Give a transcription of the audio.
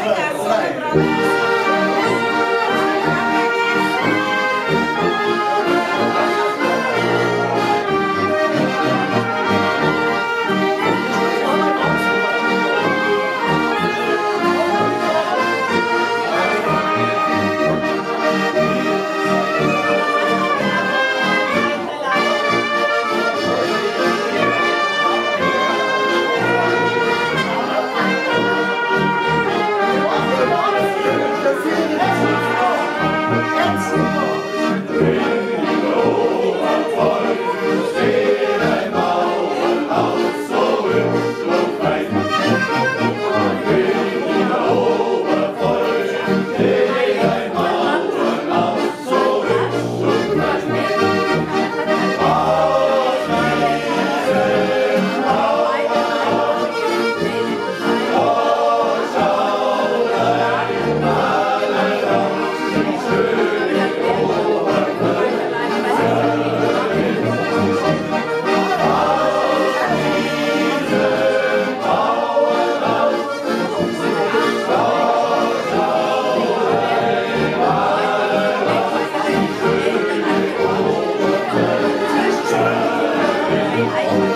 Olha, só 孩。